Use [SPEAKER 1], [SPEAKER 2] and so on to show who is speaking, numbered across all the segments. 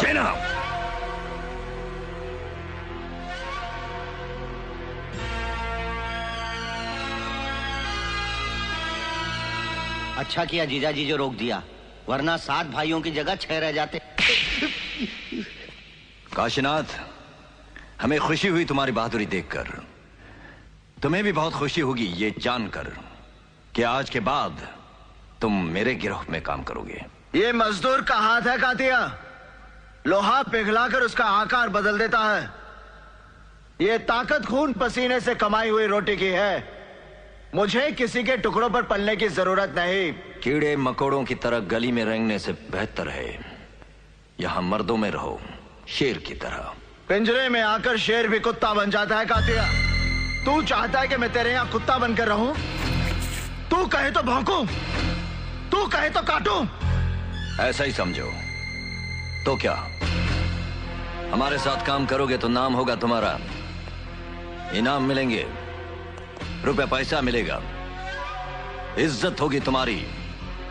[SPEAKER 1] Get out! अच्छा किया जीजा जी जो रोक दिया वरना सात भाइयों की जगह छह रह जाते।
[SPEAKER 2] काशीनाथ हमें खुशी हुई तुम्हारी बहादुरी देखकर। तुम्हें भी बहुत खुशी होगी ये जानकर कि आज के बाद तुम मेरे गिरोह में काम करोगे।
[SPEAKER 3] ये मजदूर का हाथ है कातिया। लोहा पिघलाकर उसका आकार बदल देता है। यह ताकत खून पसीने से कमाई हुई रोटी की है। मुझे किसी के टुकड़ों पर पलने की ज़रूरत नहीं।
[SPEAKER 2] कीड़े मकोड़ों की तरह गली में रेंगने से बेहतर है। यहाँ मर्दों में रहो शेर की तरह।
[SPEAKER 3] पिंजरे में आकर शेर भी कुत्ता बन जाता है कातिया। तू चाहता है कि मैं तेरे यहाँ कुत्ता बनकर रहूँ? तू कहे तो भौंकू? तू कहे तो काटू?
[SPEAKER 2] ऐसा ही समझो। तो क्या? हमारे साथ काम करोगे तो नाम होगा तुम्हारा। इनाम मिलेंगे। रुपया पैसा मिलेगा। इज़्ज़त होगी तुम्हारी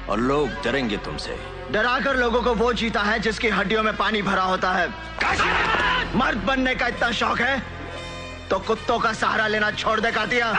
[SPEAKER 2] और लोग डरेंगे तुमसे।
[SPEAKER 3] डराकर लोगों को वो जीता है जिसकी हड्डियों में पानी भरा होता है। मर्द बनने का इतना शौक है? तो कुत्तों का सहारा लेना छोड़ दे, कातिया।